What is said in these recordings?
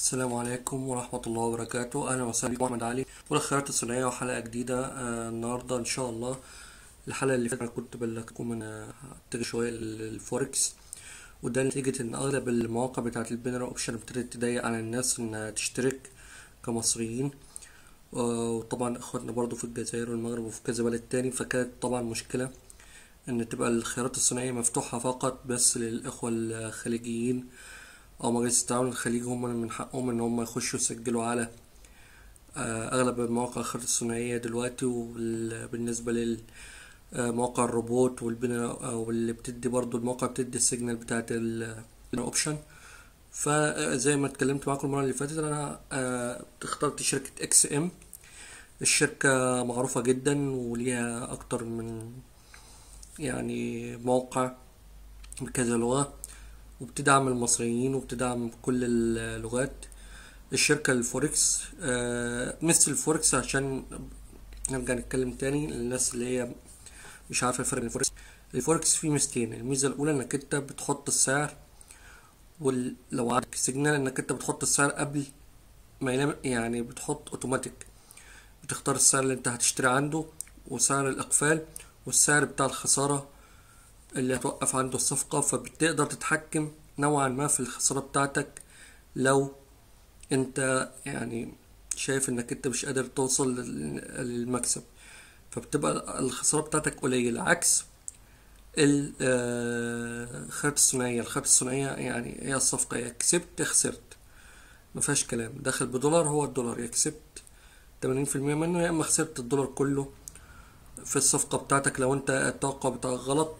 السلام عليكم ورحمة الله وبركاته. أهلا وسهلا بكم أحمد علي. والخيارات الثنائية وحلقة جديدة آه النهاردة إن شاء الله. الحلقة اللي فاتت كنت بلغتكم أنا هتجي شوية للفوركس وده نتيجة إن أغلب المواقع بتاعة ال binary option ابتدت تضيق على الناس إنها تشترك كمصريين. آه وطبعا إخواتنا برضو في الجزائر والمغرب وفي كذا بلد تاني فكانت طبعا مشكلة إن تبقى الخيارات الثنائية مفتوحة فقط بس للإخوة الخليجيين. أو مجلس التعاون الخليجي هم من حقهم إن هم يخشوا يسجلوا على أغلب المواقع الخيارات الثنائية دلوقتي وبالنسبة لمواقع الروبوت والبناء واللي بتدي برضو المواقع بتدي ال signal بتاعت ال option فزي ما اتكلمت معاكم المرة اللي فاتت أنا اخترت شركة XM. الشركة معروفة جدا وليها أكتر من يعني موقع بكذا لغة. وبتدعم المصريين وبتدعم كل اللغات. الشركة الفوركس آه مثل الفوركس عشان نرجع نتكلم تاني للناس اللي هي مش عارفة الفرق ال forex. ال forex فيه ميزتين الميزة الأولى إنك أنت بتحط السعر ولو عندك signal إنك أنت بتحط السعر قبل ما ينام يعني بتحط أوتوماتيك بتختار السعر اللي أنت هتشتري عنده وسعر الإقفال والسعر بتاع الخسارة اللي هتوقف عنده الصفقة فبتقدر تتحكم نوعا ما في الخسارة بتاعتك لو أنت يعني شايف إنك أنت مش قادر توصل للمكسب. فبتبقى الخسارة بتاعتك قليلة عكس الخيارات الثنائية. الخيارات الثنائية يعني هي الصفقة يا كسبت يا خسرت. مفيهاش كلام. داخل بدولار هو الدولار. يا كسبت تمانين في المية منه يا إما خسرت الدولار كله في الصفقة بتاعتك لو أنت التوقع بتاعك غلط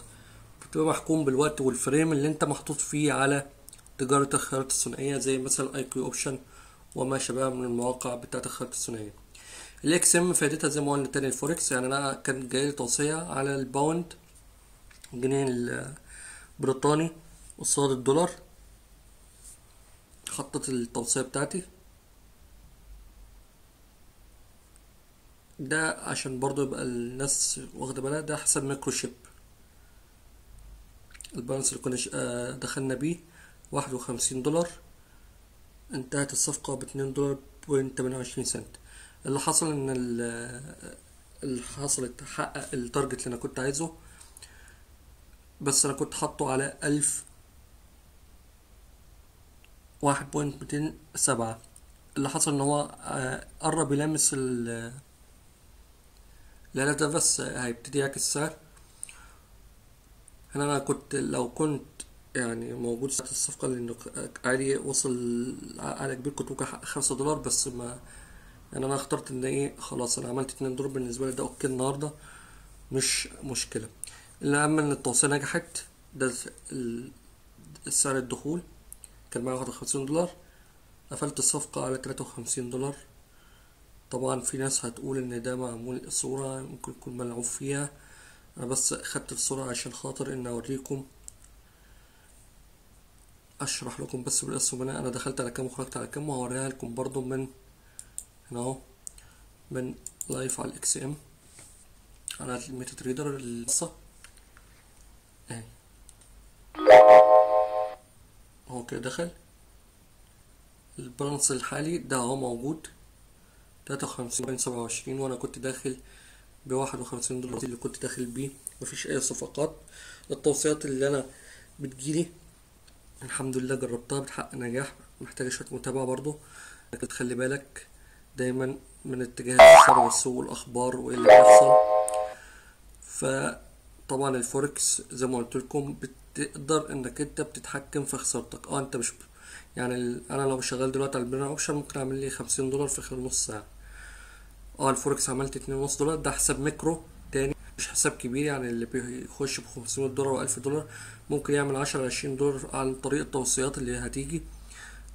بتبقى محكوم بالوقت وال frame اللي انت محطوط فيه على تجارة الخيارات الثنائية زي مثلا IQ Option وما شابه من المواقع بتاعة الخيارات الثنائية. ال XM فائدتها زي ما قلنا تاني الفوركس يعني أنا كان جاي توصية على ال pound الجنيه البريطاني قصاد الدولار. خطت التوصية بتاعتي. ده عشان برضو يبقى الناس واخدة بالها ده حساب ميكرو شيب. ال balance اللي كنا دخلنا بيه واحد وخمسين دولار. انتهت الصفقة باتنين دولار point تمانية وعشرين سنت. اللي حصل إن اللي حصلت حقق ال target اللي أنا كنت عايزه. بس أنا كنت حاطه على ألف واحد point ميتين سبعة. اللي حصل إن هو قرب يلامس ال ده بس هيبتدي يعكس السعر. هنا أنا كنت لو كنت يعني موجود ساعة الصفقة لأنه عادي وصل على كبير كنت ممكن أحقق خمسة دولار بس ما يعني أنا اخترت إن إيه خلاص أنا عملت اتنين دولار بالنسبة لي ده okay النهاردة مش مشكلة. اما إن التوصية نجحت ده السعر الدخول كان معايا واحد وخمسين دولار قفلت الصفقة على تلاتة وخمسين دولار. طبعا في ناس هتقول إن ده معمول صورة ممكن يكون ملعوب فيها. أنا بس خدت الصورة عشان خاطر ان أوريكم أشرح لكم بس بالاسم أنا أنا دخلت على كام وخرجت على كام وهوريها لكم برضو من هنا أهو من live على ال XM على ال MetaTrader القصة. اهي اهو كده دخل. ال balance الحالي ده أهو موجود. تلاتة وخمسين سبعة وعشرين وأنا كنت داخل بواحد وخمسين دولار اللي كنت داخل بيه. مفيش أي صفقات. التوصيات اللي أنا بتجيلي الحمد لله جربتها بتحقق نجاح. محتاجة شوية متابعة برضو تخلي بالك دايما من اتجاهات السعر والسوق والأخبار وإيه اللي بيحصل. فطبعا الفوركس زي ما قلت لكم بتقدر إنك أنت بتتحكم في خسارتك. آه أنت مش يعني أنا لو شغال دلوقتي على ال binary option ممكن أعمل لي خمسين دولار في خلال نص ساعة. آه الفوركس عملت اتنين ونص دولار ده حساب ميكرو تاني مش حساب كبير يعني اللي بيخش بخمسمية دولار وألف دولار ممكن يعمل عشرة عشرين دولار عن طريق التوصيات اللي هتيجي.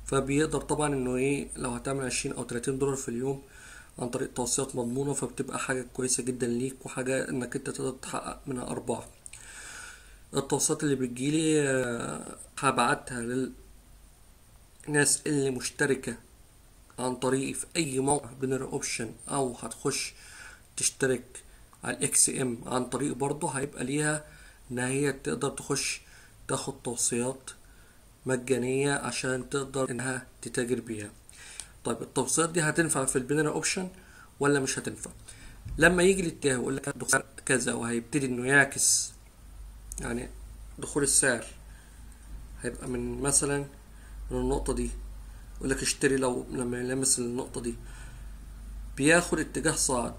فبيقدر طبعا إنه إيه لو هتعمل عشرين أو تلاتين دولار في اليوم عن طريق توصيات مضمونة فبتبقى حاجة كويسة جدا ليك وحاجة إنك أنت تقدر تحقق منها أرباح. التوصيات اللي بتجيلي هبعتها للناس اللي مشتركة عن طريقي في أي موقع بنر اوبشن أو هتخش تشترك على ال XM. عن طريق برضه هيبقى ليها ان هي تقدر تخش تاخد توصيات مجانية عشان تقدر إنها تتاجر بيها. طيب التوصيات دي هتنفع في ال binary option ولا مش هتنفع؟ لما يجي الاتجاه ويقول لك دخول كذا وهيبتدي إنه يعكس يعني دخول السعر هيبقى من مثلا من النقطة دي. يقول لك اشتري لو لما يلمس النقطة دي. بياخد اتجاه صاعد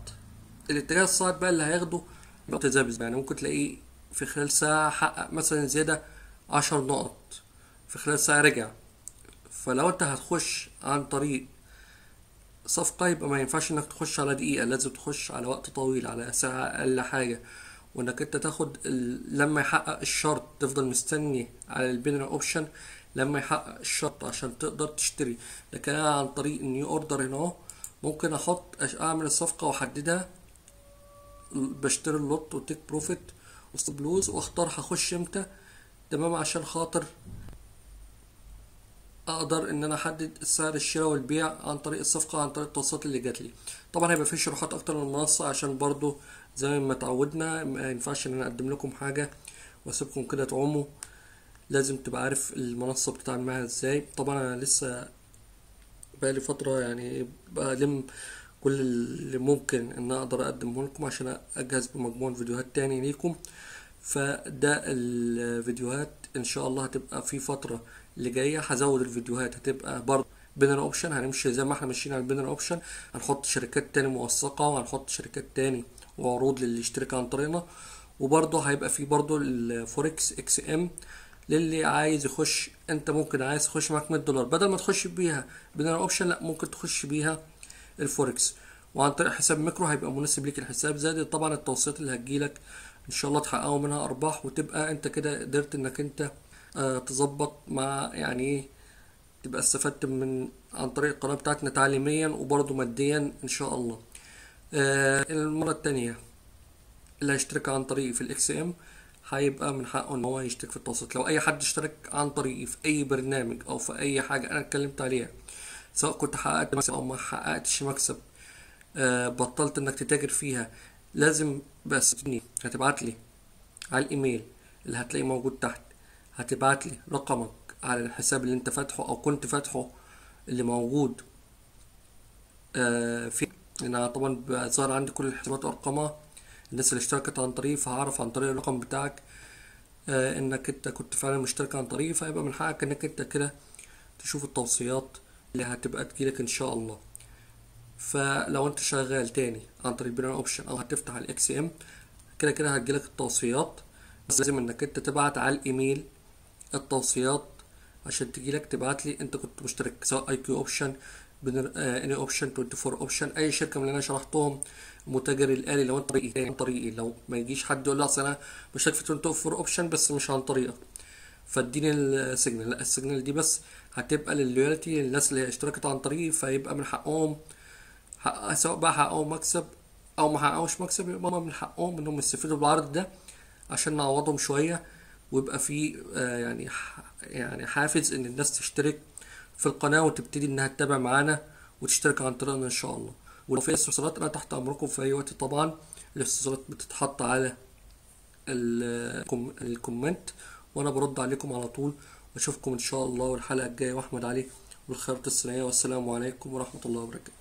الاتجاه الصاعد بقى اللي هياخده متذبذب يعني ممكن تلاقيه في خلال ساعة حقق مثلا زيادة عشر نقط. في خلال ساعة رجع. فلو انت هتخش عن طريق صفقة يبقى ما ينفعش انك تخش على دقيقة. لازم تخش على وقت طويل على ساعة أقل حاجة. وانك انت تاخد. لما يحقق الشرط تفضل مستني على ال binary option لما يحقق الشرط عشان تقدر تشتري. لكن أنا عن طريق ال new order هنا اهو ممكن أحط أعمل الصفقة وأحددها بشتري ال lot و take profit و stop loss وأختار هخش إمتى. تمام؟ عشان خاطر أقدر إن أنا أحدد سعر الشراء والبيع عن طريق الصفقة عن طريق التوصيات اللي جات لي. طبعا هيبقى في شروحات أكتر من المنصه عشان برضو زي ما اتعودنا ما ينفعش إن أنا أقدم لكم حاجة وأسيبكم كده تعوموا. لازم تبقى عارف المنصة بتتعامل معاها إزاي. طبعا أنا لسه بقالي فترة يعني بلم كل اللي ممكن إن أقدر اقدمه لكم عشان أجهز بمجموعة فيديوهات تاني ليكم. فده الفيديوهات إن شاء الله هتبقى في فترة اللي جاية. هزود الفيديوهات هتبقى برضه بينر أوبشن. هنمشي زي ما إحنا ماشيين على البينر أوبشن. هنحط شركات تاني موثقة وهنحط شركات تاني وعروض للي يشترك عن طريقنا. وبرضه هيبقى في برضه الفوركس XM للي عايز يخش انت ممكن عايز تخش معاك 100 دولار. بدل ما تخش بيها binary option لا ممكن تخش بيها الفوركس وعن طريق حساب ميكرو هيبقى مناسب ليك الحساب زائد طبعا التوصيات اللي هتجيلك إن شاء الله تحققوا منها أرباح وتبقى أنت كده قدرت إنك أنت آه، تظبط مع يعني إيه تبقى استفدت من عن طريق القناة بتاعتنا تعليميا وبرضه ماديا إن شاء الله. آه، المرة التانية اللي هيشترك عن طريقي في ال XM هيبقى من حقه إن هو يشترك في التوصيات. لو أي حد اشترك عن طريقي في أي برنامج أو في أي حاجة أنا اتكلمت عليها سواء كنت حققت مكسب أو ما حققتش مكسب آه، بطلت إنك تتاجر فيها لازم بس هتبعت لي على الإيميل اللي هتلاقيه موجود تحت. هتبعت لي رقمك على الحساب اللي أنت فاتحه أو كنت فاتحه اللي موجود آه، في أنا طبعا بقى ظاهر عندي كل الحسابات وأرقامها. الناس اللي اشتركت عن طريقي فهعرف عن طريق الرقم بتاعك آه، إنك أنت كنت فعلا مشترك عن طريقي فيبقى من حقك إنك أنت كده تشوف التوصيات اللي هتبقى تجيلك إن شاء الله. فلو أنت شغال تاني عن طريق binary option أو هتفتح ال XM كده كده هتجيلك التوصيات. بس لازم إنك أنت تبعت على الإيميل التوصيات عشان تجيلك تبعت لي أنت كنت مشترك سواء IQ Option anyoption 24option أي شركة من اللي أنا شرحتهم. المتاجر الآلي لو انت طريقي عن طريقي لو ما يجيش حد يقول لي أصل أنا مشترك في 24option بس مش عن طريقك فاديني ال signal لا ال signal دي بس هتبقى لل loyalty للناس اللي اشتركت عن طريقي فيبقى من حقهم. حق سواء بقى حققوا مكسب أو ما حققوش مكسب يبقى من حقهم إنهم يستفيدوا بالعرض ده عشان نعوضهم شوية ويبقى في آه، يعني يعني حافز إن الناس تشترك في القناة وتبتدي إنها تتابع معانا وتشترك عن طريقنا إن شاء الله. ولو في استفسارات أنا تحت أمركم في أي وقت طبعا. الاستفسارات بتتحط على ال- الكوم- الكومنت وأنا برد عليكم على طول وأشوفكم إن شاء الله والحلقة الجاية. وأحمد علي والخيرات الصينيه والسلام عليكم ورحمة الله وبركاته.